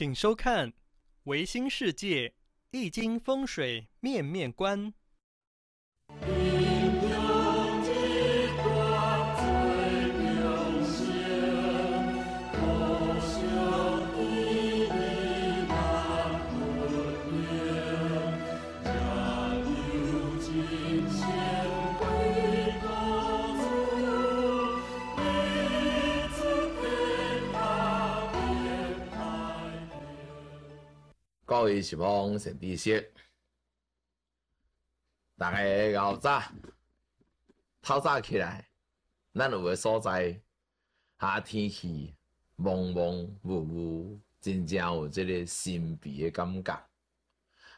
请收看《维新世界易经风水面面观》。各位是望神知识，大家后早透早起来，咱有个所在，下天气蒙蒙雾雾，真正有即个神秘的感觉。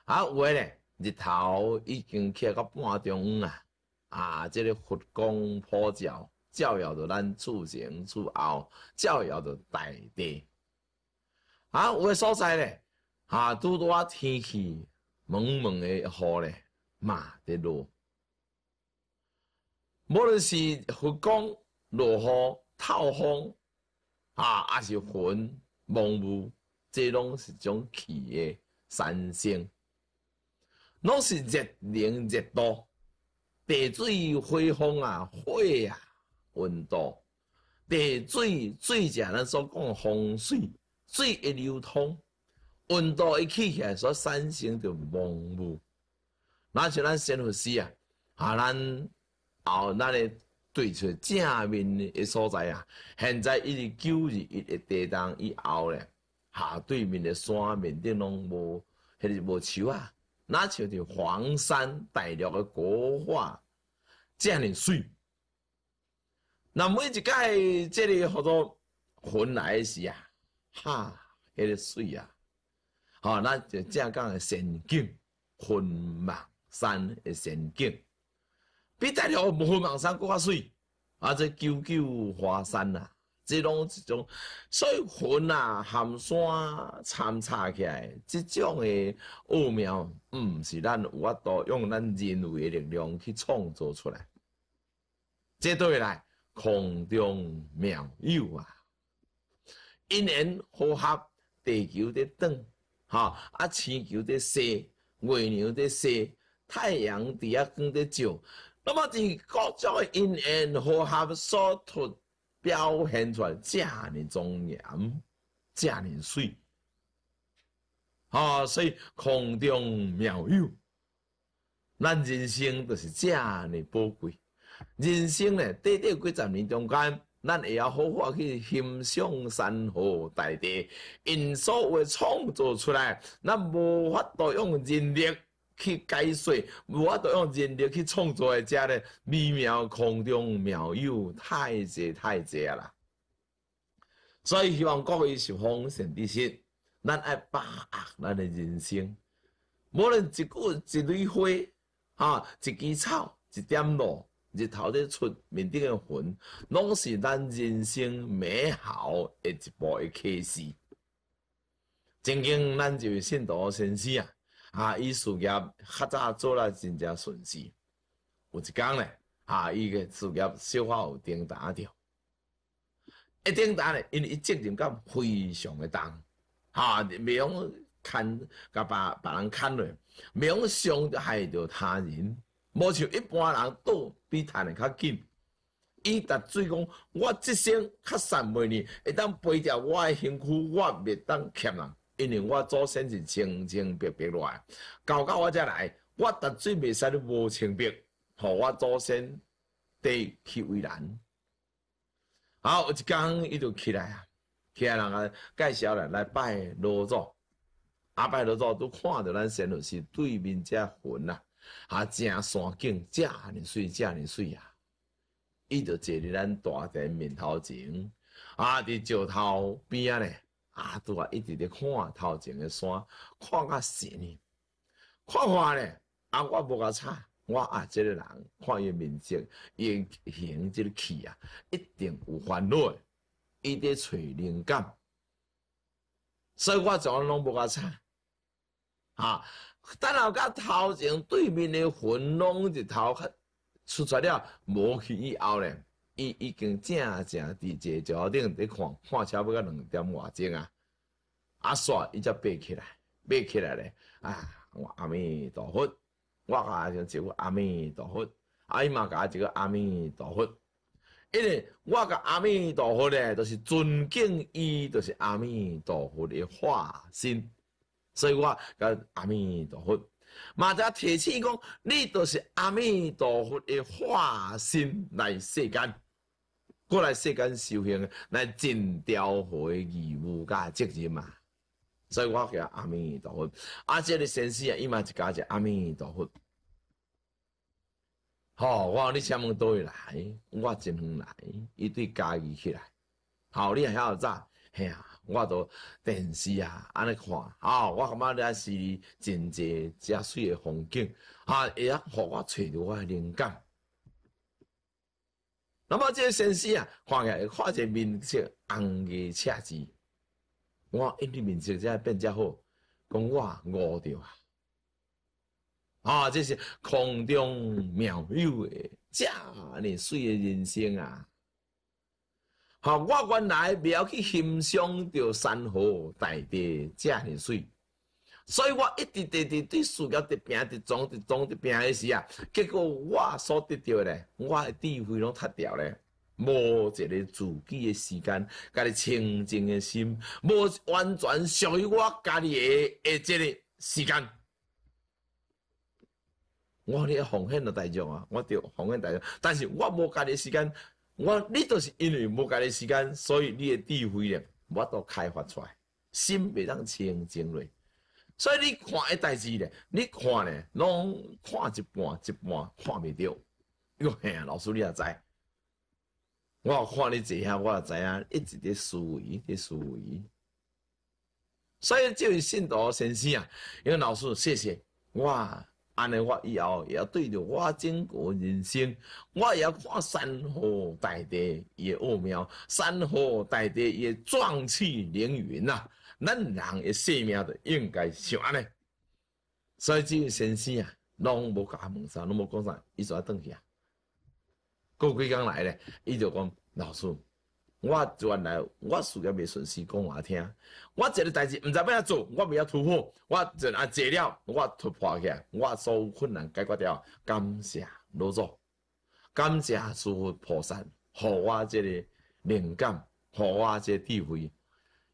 啊，有诶咧，日头已经起到半中午啊，啊，即个佛光普照，照耀着咱厝前厝后，照耀着大地。啊，有个所在咧。啊，拄拄啊天气蒙蒙的雨咧，嘛伫落。无论是佛光落雨、透风，啊，还是云蒙雾，这拢是种气的产生，拢是热能热度、地水火风啊、火啊、温度、地水水者咱所讲风水，水的流通。温度一起起来，所产生着蒙雾。那像咱仙佛师啊，啊，咱后咱咧对出正面的所在啊。现在一直九日一日地动以后咧，下对面的山面顶拢无，迄个无树啊。那像着黄山大陆的国画，这样水。那每一届这里好多云来时啊，哈，迄个水啊。好，咱就正讲的仙境，云梦山的仙境，比大陆云梦山搁较水，啊，这九九华山啊，这拢一种，所以云啊含山参差起来，这种的奥妙，毋是咱有法度用咱人为的力量去创造出来，这对来空中妙有啊，一年好合地球的转。哈啊！星球在西，月亮在西，太阳伫遐光在照。那么伫各种因缘和合所突表现出来，遮尼庄严，遮尼水。哈，所以空中妙有，咱人生就是遮尼宝贵。人生呢，短短几十年中间。咱会要好好去欣赏山河大地，因所有创造出来，咱无法度用人力去解说，无法度用人力去创造的遮咧美妙空中妙有，太济太济啦。所以希望各位是丰盛的心，咱爱把握咱的人生，无论一句一蕊花，哈，一枝草，一点露。日头咧出，面顶嘅云，拢是咱人生美好的一步的开始。曾经咱就信徒先生啊，啊，伊事业较早做了真正顺利。有一工咧，啊，伊嘅事业小可有顶打着，一顶打咧，因为伊责任感非常的重，哈，袂用牵甲别别人牵落，袂用伤害着他人。无像一般人倒比赚的较紧，伊逐嘴讲，我即生较善袂呢，会当背着我的身躯，我袂当欠人，因为我祖先是清清白白来，到到我遮来，我逐嘴袂使你无清白，互我祖先地去为难。好，有一工伊就起来啊，起来人啊介绍来来拜老祖，啊拜老祖都看着咱先老师对面遮云啊。啊，正山景，遮尔水，遮尔水啊！伊就坐伫咱大殿面头前，啊，伫石头边仔咧，啊，拄啊一直咧看头前诶山，看甲神呢，看看咧，啊，我无甲差，我啊，即个人看伊面色，伊形即个气啊，一定有烦恼，伊伫找灵感，所以我怎拢无甲差，啊。等后甲头前对面的云拢一头出出了，无去以后咧，伊已经正正伫坐桥顶伫看，看差不多两点外钟啊！啊煞伊才爬起来，爬起来咧，啊，我阿弥陀佛，我甲像一个阿弥陀佛，啊伊嘛甲一个阿弥陀佛，因为我甲阿弥陀佛咧，都是尊敬伊，都是阿弥陀佛的化身，所以我甲阿弥陀佛。嘛则提醒讲，你都是阿弥陀佛的化身来世间，过来世间修行，来尽调好的义务甲责任嘛。所以我叫阿弥陀佛。啊，这个先生啊，伊嘛一家叫阿弥陀佛。好，我讲你请问倒位来？我真远来，伊对家己起来。好，你还晓早？嘿啊！我都电视啊，安尼看啊，我感觉咧是真济遮水的风景啊，会啊，互我找到我灵感。那么这个先生啊，看起来看者面色红个赤字，我因为面色才变遮好，讲我误着啊！啊，这是空中妙有的遮尼水的人生啊！好，我原来不要去欣赏着山河大地这样水，所以我一直直直对事业伫拼伫装伫装伫拼的时啊，结果我所得到咧，我的智慧拢脱掉咧，无一个自己的时间，家己清净的心，无完全属于我家己的的这个时间。我咧奉献了大众啊，我着奉献大众，但是我无家己的时间。我你都是因为无家己时间，所以你的智慧咧，我都开发出来，心袂当清净咧。所以你看一代志咧，你看咧，拢看一半一半看袂到。哟嘿，老师你也知，我看你这下，我也知影，一直伫思维，伫思维。所以这位信徒先生啊，因为老师谢谢我。安尼，我以后也要对着我整个人生，我也要看山河大地伊奥妙，山河大地伊壮气凌云呐。咱人的生命就应该像安尼。所以这位先生啊，拢无甲问啥，拢无讲啥，伊就要转去啊。过几工来咧，伊就讲老师。我原来我事业未顺时，讲我听。我一个代志毋知要安怎做，我未晓突破。我就啊做了，我突破起来，我所有困难解决掉。感谢老祖，感谢诸佛菩萨，互我这个灵感，互我这智慧。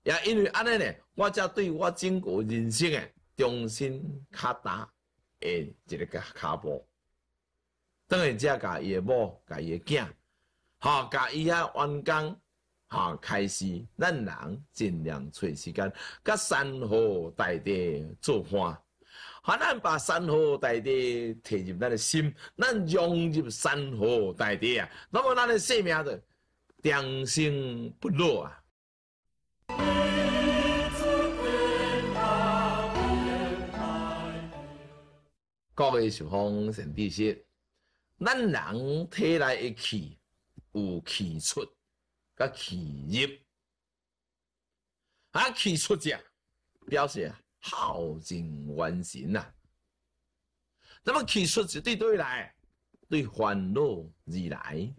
也因为安尼呢，我才对我整个人生诶重新卡打诶一个脚步。等于遮甲伊诶某，甲伊诶囝，吼，甲伊遐员工。哈，开始，咱人尽量找时间，甲山河大地做伴，哈，咱把山河大地摕入咱的心，咱融入山河大地啊，那么咱的生命就长生不老啊。各位是方神知识，咱人体内的气有气出。甲气入，啊气出者，表示耗尽完成呐。那么气出是对对来，对烦恼而来，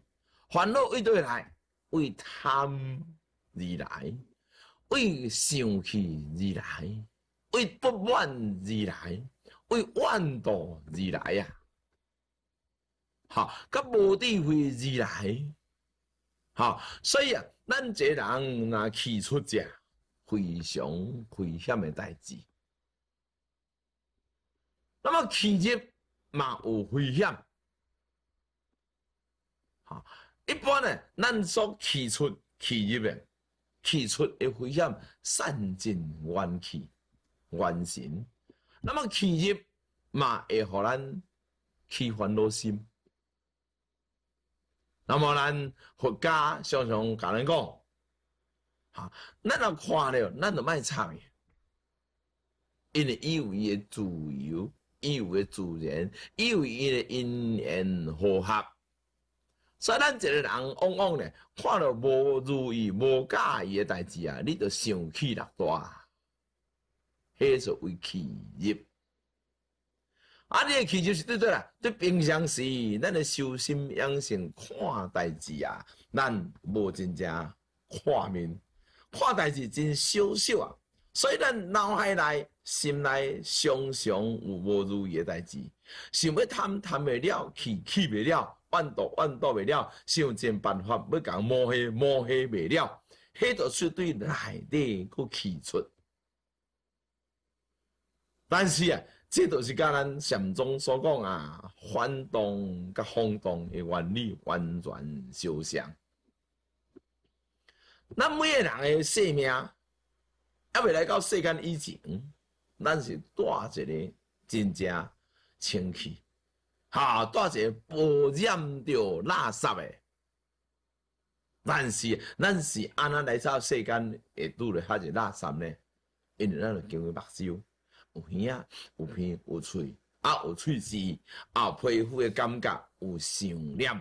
烦恼为对来，为贪而来，为生气而来，为不满而来，为怨妒而来呀。好，甲无智慧而来。好，所以啊，咱这人若起出者，非常危险的代志。那么起入嘛有危险。好，一般呢，咱所起出起入的起出的危险，散尽元气、元神。那么起入嘛会互咱起烦恼心。那么咱佛家常常甲咱讲，哈，咱若看了，咱就卖插伊，因为伊有伊的自由，伊有伊自然，伊有伊的因缘和合，所以咱一个人往往咧，看到无如意、无介意的代志啊，你就生气力大，迄是为气入。啊！你的气就是对对啦，对平常时，咱的修心养性看代志啊，咱无真正看面，看代志真小小啊。所以咱脑海内、心内常常有无如意诶代志，想要贪贪未了，气气未了，怨妒怨妒未了，想尽办法要甲抹黑抹黑未了，迄著是对内底佫气出。但是啊，这著是甲咱禅宗所讲啊，反动甲风动诶原理完全相像。咱每个人诶性命。还未来到世间以前，咱是带一个真正清气，哈，带一个不染着垃圾的。但是，咱是安怎来到世间会拄着遐个垃圾呢？因为咱着经过目睭，有耳，有鼻，有喙，啊，有喙齿，啊，皮肤的感觉，有想念。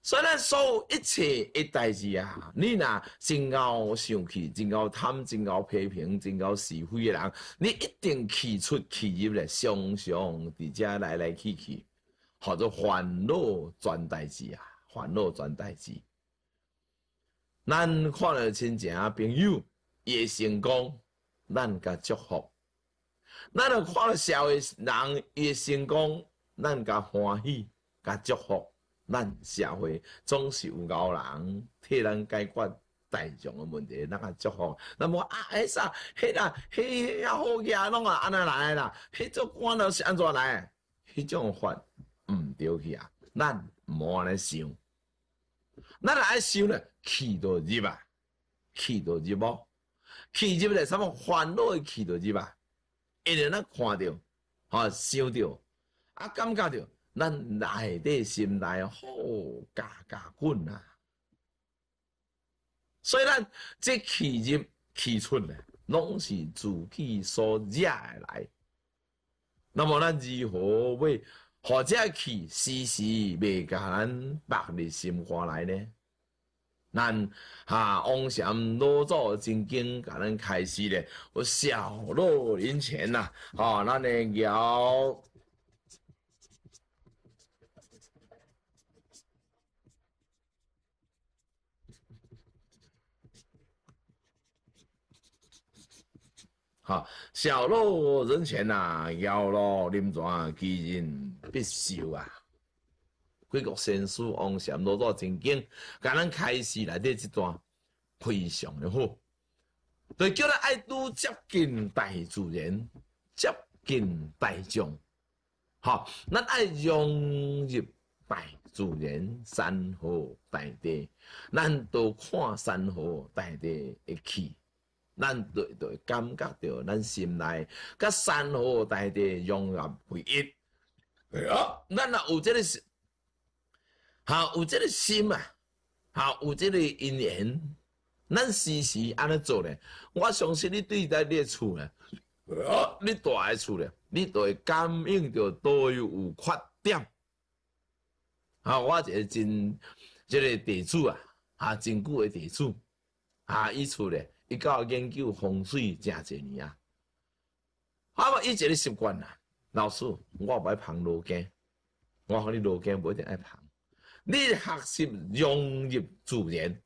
所以咱所有一切一代志啊，你若真够生气，真够贪，真够批评，真够是非的人，你一定气出气入咧，常常伫遮来来去去，或者烦恼全代志啊，烦恼全代志。咱看到亲情朋友伊成功，咱甲祝福；咱若看到社会人伊成功，咱甲欢喜，甲祝福。咱社会总是有高人替咱解决大众的问题，咱甲祝福。那么啊，迄啥，迄啦，迄遐好嘢拢啊安尼来啦，迄种官都是安怎来？迄种法毋对去啊，咱无安尼想。咱来想咧，气到入啊，气到入无，气入来什么烦恼的气到入啊？因为咱看着，吼想着，啊感觉着。咱内底心内好加加滚啊！所以咱这气入气出呢，拢是自己所惹来。那么咱如何为何这气时时未甲咱白日心肝来呢？咱哈往上老早正经甲咱开始咧，我小路林前呐，哈，咱咧摇。哈，小路人前呐，摇路临泉，其人必修啊！贵国先师王禅老早曾经，甲咱开始来底这段非常的好，就叫咱爱多接近大自然，接近大众。好，咱爱融入大自然，山河大地，咱都看山河大地的气。咱对对感觉到咱心内甲山河大地融合为一，啊，咱若有即个心，好有这个心啊，好有这个因缘，咱时时安尼做咧。我相信你对待你厝咧，啊，你住诶厝咧，你都会感应到都有缺点。啊，我一个真这个地主啊，啊，真久诶地主，啊，伊厝咧。伊到研究风水真侪年啊，啊无伊一个习惯啊，老师，我无爱旁路径，我讲你路径无一定爱旁，你学习融入自然，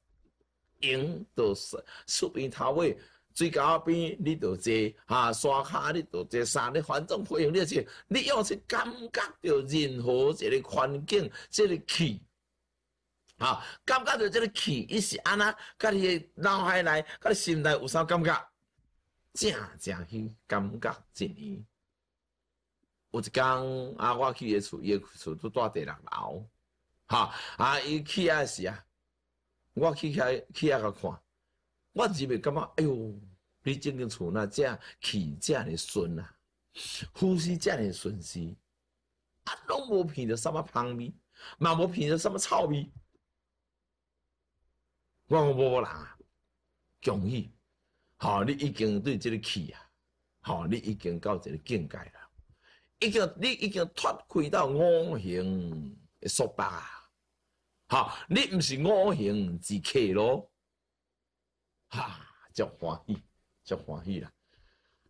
用到树树边头尾，水沟边你就坐，哈山骹你就坐山，你反正培养你去，你要是感觉到任何一个环境，这个气。啊，感觉到这个气，伊是安那，甲你脑海内，甲你心内有啥感觉？正正去感觉真年。有一工啊，我去伊厝，伊厝都住第六楼。哈啊，伊去啊时啊，我去遐去遐个看，我只袂感觉，哎哟，你这间厝那这气这尔顺啊，呼吸这尔顺时，啊，拢无闻着什么芳味，嘛无闻着什么臭味。我讲无人啊，恭喜！吼，你已经对这个气啊，吼，你已经到这个境界了，已经你已经脱开到五行的束缚啊！吼，你毋是五行之客咯，哈，足欢喜，足欢喜啦！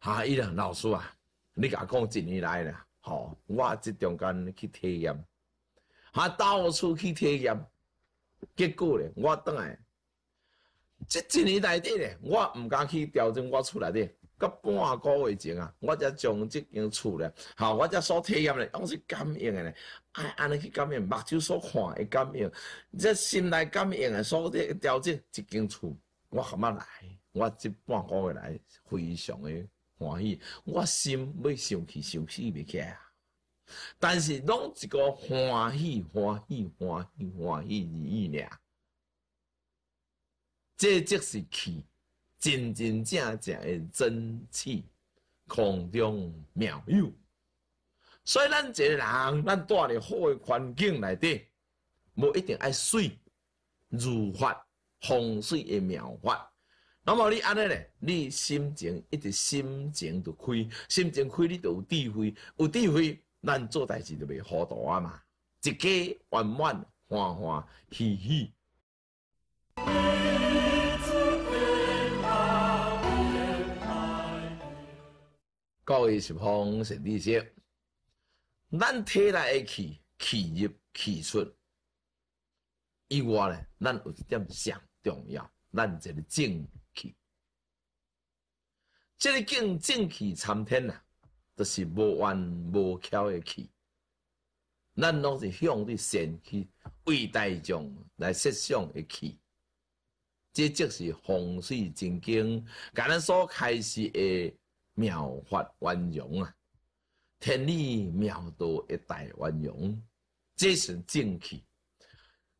哈，伊啦老师啊，你甲讲一年来啦，吼，我即中间去体验，哈，到处去体验，结果咧，我倒来。即一年内底咧，我毋敢去调整我厝内底。到半个月前啊，我才将即间厝咧，吼，我才所体验咧，拢是感应诶咧，爱安尼去感应，目睭所看会感应，即心内感应诶，所伫调整即间厝，我感觉来，我即半个月来非常诶欢喜，我心要生气，生气袂起啊。但是拢一个欢喜，欢喜，欢喜，欢喜而已尔，这即是气。真真正正的真气，空中妙有。所以咱一个人，咱住伫好诶环境内底，无一定爱水如法风水诶妙法。那么你安尼咧，你心情一直心情就开，心情开你就有智慧，有智慧，咱做代志就袂糊涂啊嘛，一家圆满欢欢喜喜。各位是方神理说，咱体内诶气，气入气出。以外咧，咱有一点上重要，咱这个正气，这个正正气参天啊，就是无弯无翘诶气，咱拢是向着善去为大众来设想诶气，这就是风水正经，甲咱所开始诶。妙法圆融啊，天理妙道一代圆融，这是正气。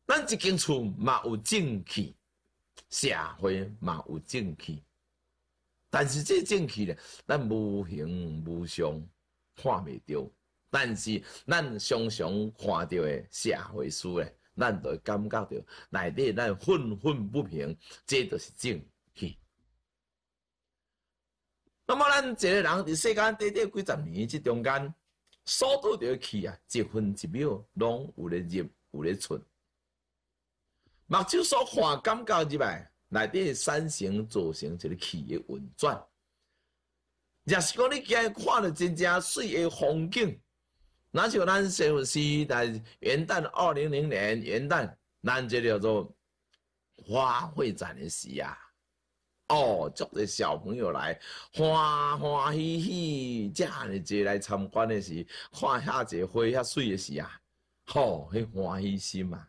咱一间厝嘛有正气，社会嘛有正气，但是这正气咧，咱无形无相看未着。但是咱常常看到的社会事咧，咱就感觉到内底咱愤愤不平，这就是正气。那么，咱一个人伫世间短短几十年即中间，所拄着气啊，一分一秒拢有咧入，有咧出。目睭所看感觉入来，内底产生造成一个气的运转。若是讲你今日看了真正水的风景，那像咱师傅是在元旦二零零年元旦，咱这叫做花卉展的时啊。哦，足个小朋友来欢欢喜喜，这样的节来参观的时，看遐个花遐水的时啊，吼，迄欢喜心嘛，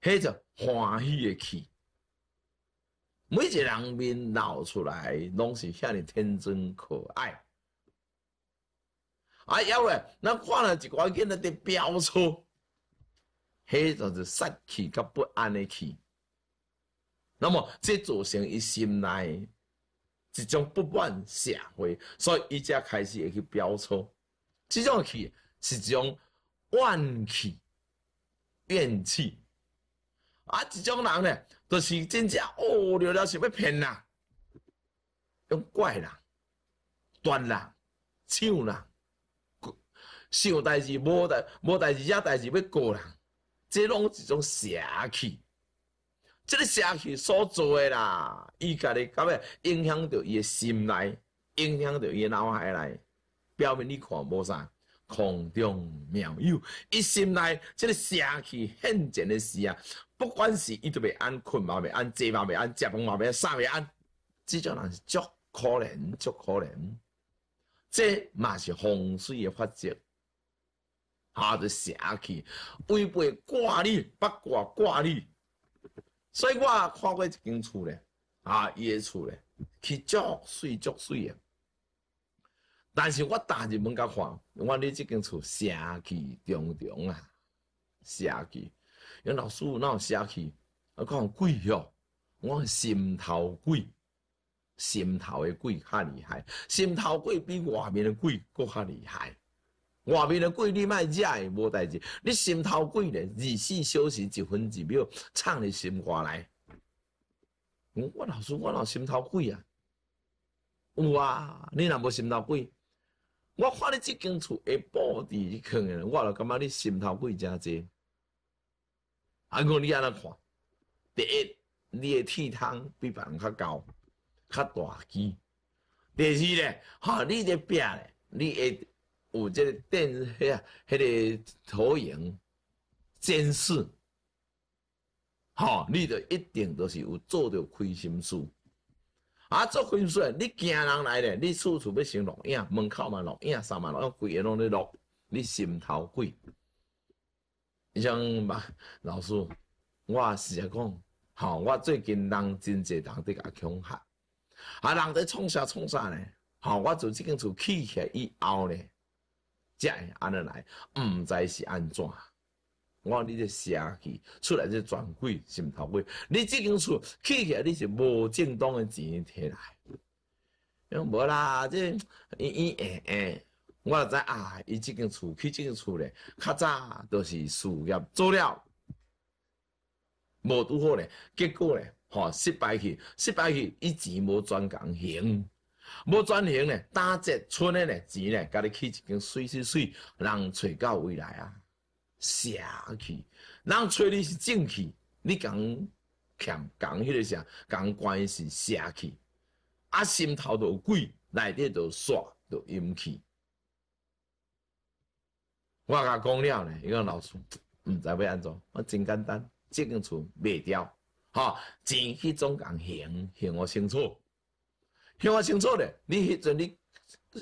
迄就欢喜的气，每一个人面闹出来拢是遐尼天真可爱。啊，要嘞，咱看了一寡囡仔伫飙车，迄就是杀气甲不安的气。那么，这造成伊心内一种不满社会，所以伊才开始会去飙车。这种气是一种怨气、怨气。啊，这种人呢，就是真正哦，了了想要骗人，用怪人、断人、抢人，想代志无代无代志，也代志要过人，这拢一种邪气。这个邪气所做的啦，伊家己感觉影响到伊的心内，影响到伊的脑海内。表面你看无啥，空中妙有。伊心内这个邪气现前的时啊，不管是伊都袂安困嘛，袂安坐嘛，袂安食饭嘛，袂安啥袂安，这种人是足可怜，足可怜。这嘛是风水的法则，他的邪气违背卦理，八卦卦理。所以我看过一间厝咧，啊，伊个厝咧，去足水足水啊。但是我逐日门甲看，我你即间厝邪气重重啊，邪气。因老师哪有邪气？我讲鬼哟，我心头鬼，心头的鬼较厉害，心头鬼比外面的鬼搁较厉害。外面的鬼你莫惹伊无代志，你心头鬼咧，二十四小时一分一秒唱你心话来。我老师，我老心头鬼啊？有啊，你若无心头鬼，我看你即间厝会布置去的，我就感觉你心头鬼真济。啊，我你安尼看，第一，你的体汤比别人较高，较大机；第二咧，哈，你的壁咧，你会。有这个电遐、迄个投影监视，吼，你就一定都是有做着亏心事。啊，做亏心事，你惊人来咧，你处处要先录影，门口嘛录影，三万录，规个拢咧录，你心头鬼。你像嘛，老师，我是讲，吼，我最近人真济人伫甲恐吓，啊，人伫创啥创啥咧，吼，我做即间厝起起来以后咧，才会安尼来，毋知是安怎。我你这邪气出来这转鬼心头鬼，你即间厝起起来你是无正当的钱摕来，因无啦，这伊伊诶诶。我就知啊，伊即间厝去即间厝咧，较早都是事业做了，无拄好咧，结果咧，吼失败去，失败去，伊钱无专工行，无专行咧，打折剩诶咧钱咧，甲你去一间水水水，人找到未来啊，邪气，人找你是正气，你讲欠讲迄个啥，讲关系是邪气，啊心头都鬼，内底都煞，都阴气。我甲讲了呢，伊个老师毋知要安怎，我真简单，即间厝卖掉，吼，钱去总共还还我清楚，还我清楚咧。你迄阵你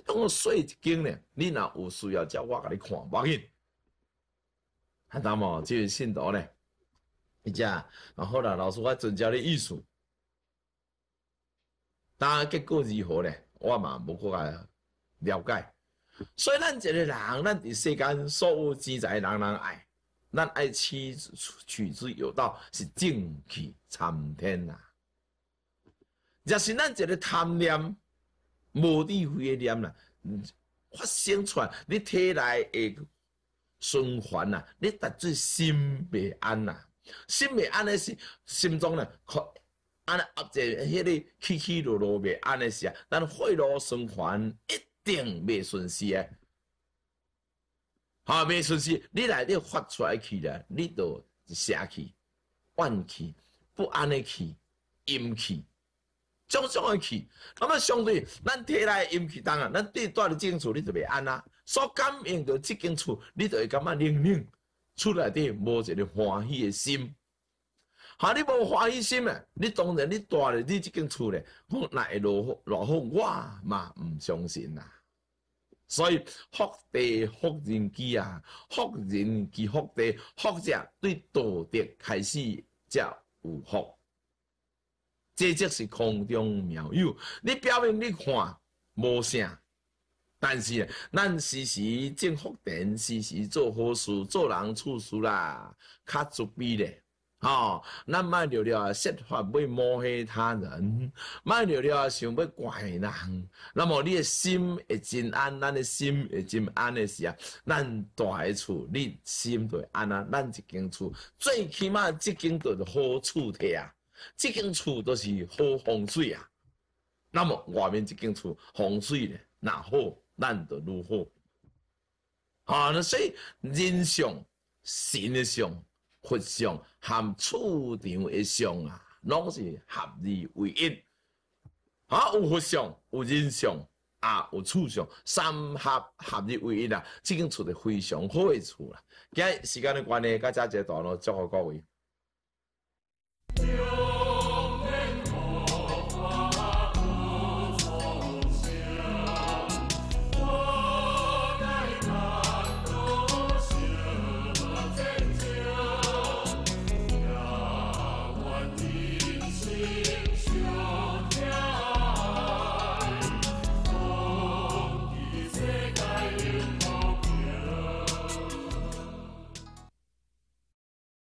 用税一间咧，你若有需要叫我甲你看，无要紧。还那么即个信徒咧，伊只，然后啦，老师我遵照你意思，但结果如何咧？我嘛无过来了解。所以咱一个人，咱伫世间所有钱财，人人爱，咱爱取取之有道，是正气参天呐。若是咱一个贪念、无智慧的念啦，发生出来，你体内的循环呐，你达至心未安呐，心未安的是心中呢，安尼压在迄个起起落落未安的时啊，咱血路循环一。定未顺势诶，哈未顺势，你内底发出来气咧，你就邪气、怨气、不安的气、阴气，种种的气。那么相对咱体内阴气重啊，咱对住伫即间厝，你就袂安啊。所感应到即间厝，你就会感觉冷冷，厝内底无一个欢喜的心。哈，你无欢喜心啊，你当然你住咧你即间厝咧，讲那会落落好，我嘛毋相信啦。所以福地福人机啊，福人机福地，福者对道德开始才有福。这即是空中妙有。你表面你看无啥，但是咱时时正福田，时时做好事，做人处事啦，较足备咧。吼，咱莫了了设法要抹黑他人，莫了了想要怪人，那么你的心会真安，咱的心会真安的时啊，咱大个厝，你心就安啊，咱一间厝最起码即间都是好厝摕啊，即间厝都是好风水啊，那么外面即间厝风水咧，那好，咱就如何？啊，那所以人相，神的相。佛相含处场的相啊，拢是合二为一。啊，有佛相，有人相，啊，有处相，三合合二为一啦，即间厝是非常好的厝啦。今日时间的关系，甲遮一段落，祝福各位。